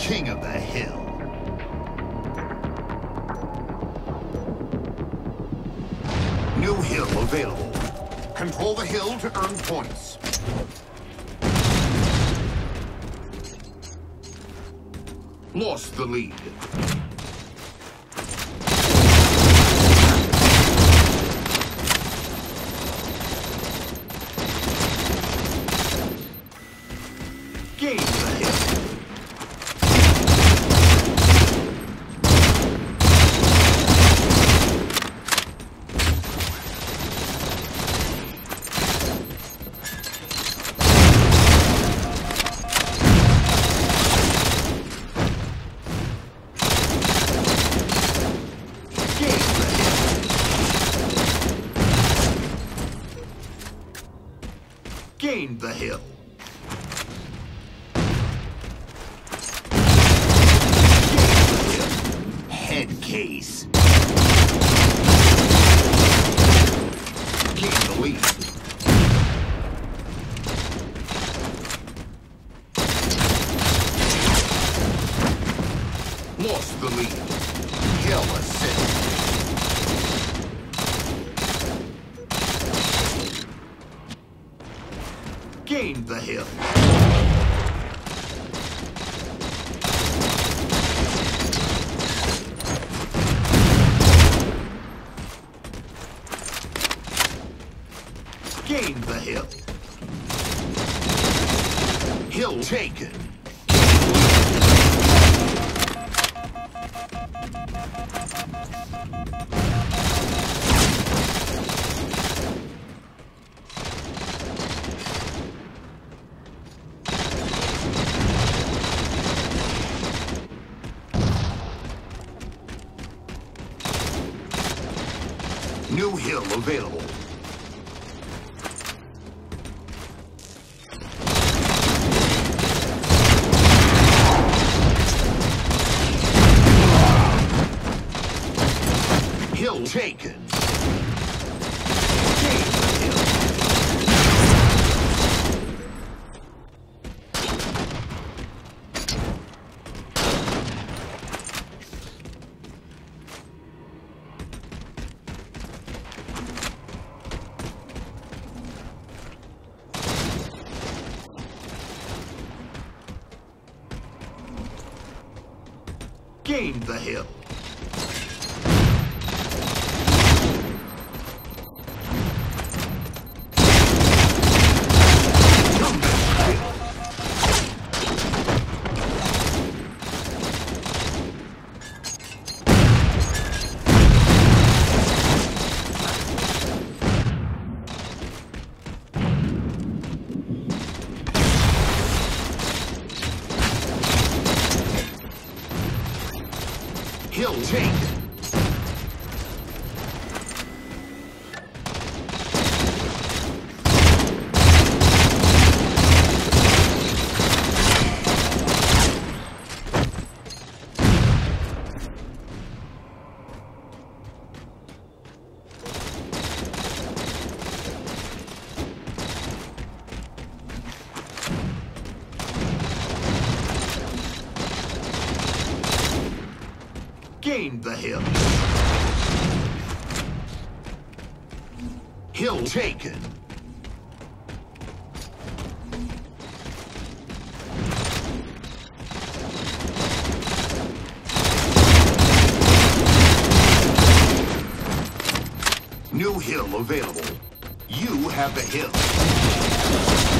king of the hill. New hill available. Control the hill to earn points. Lost the lead. The hill. Head case. The lead. Lost the lead. Hill assist. Gained the hill. Gained the hill. Hill taken. New hill available. Hill taken. Gain the hill. Gained the hill. Hill taken. Gained the hill. Hill taken. New hill available. You have the hill.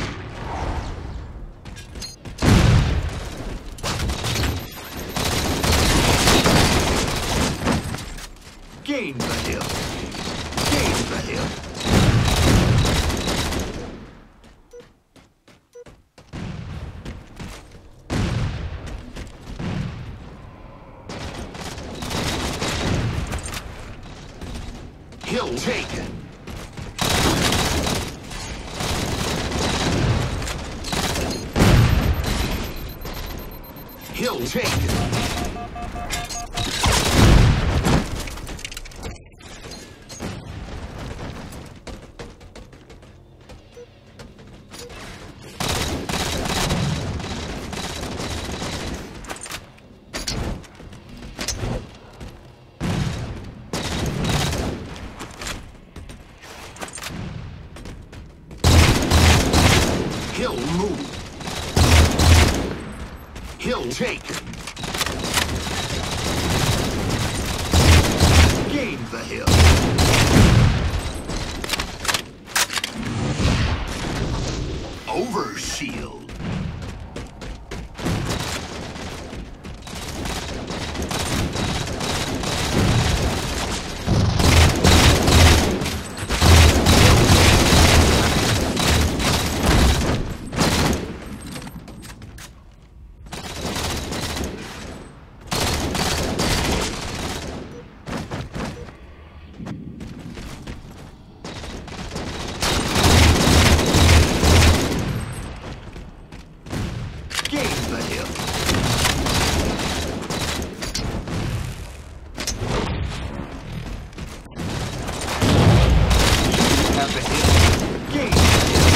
Gain the hill. Gain the hill. Hill taken. Hill taken. Hill move. Hill taken. Gain the hill. Gain the hill. Have the hill. Gain the hill.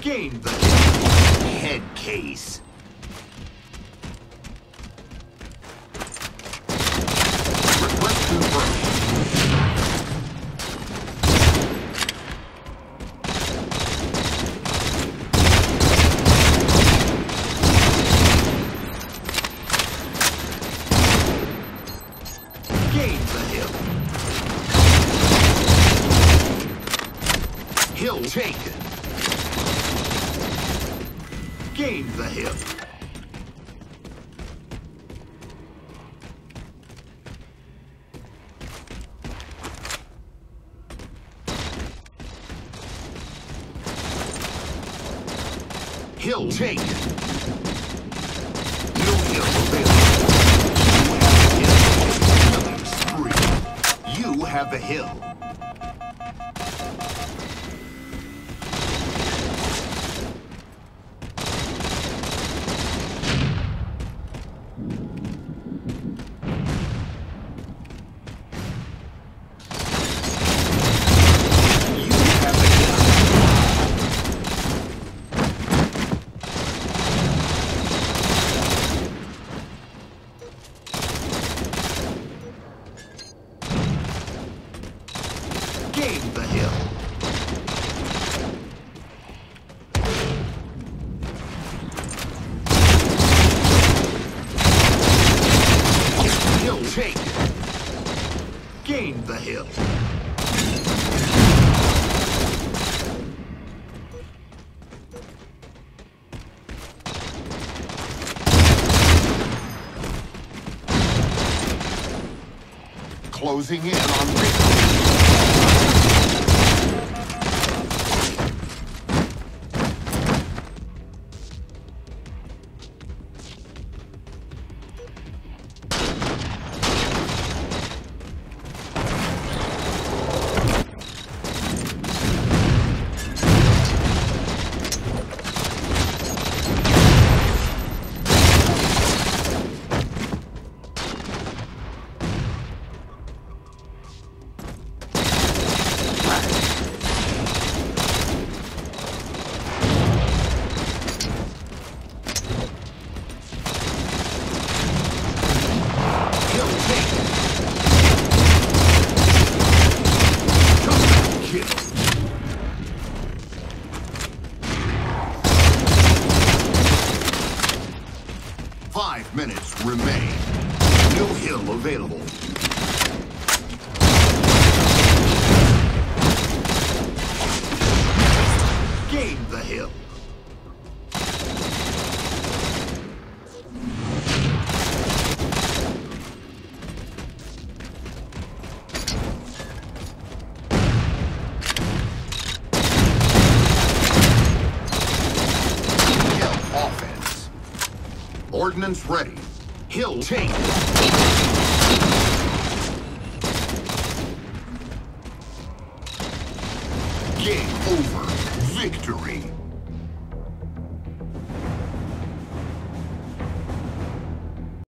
Gain the hill. Head case. Request confirmed. Gain the hill. Hill taken. Gain the hill. Hill taken. Have the hill. Killing spree. You have the hill. You have the hill. Gain the hill. Hill taken. Gain. Closing in on victory. Ordnance ready. Hill take. Game over. Victory.